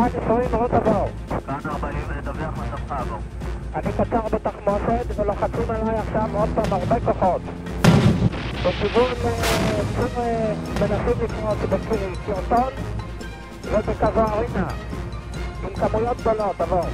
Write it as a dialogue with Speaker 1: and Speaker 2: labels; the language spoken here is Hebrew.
Speaker 1: כאן 20 רות עבור.
Speaker 2: כאן 40 לדווח מצבך עבור.
Speaker 1: אני קצר בתחמושת ולוחצים עליי עכשיו עוד פעם הרבה כוחות. בכיוון אה, ציר אה, מנסים לפרוץ בקרטון ובקו ארינה עם כמויות גדולות, עבור.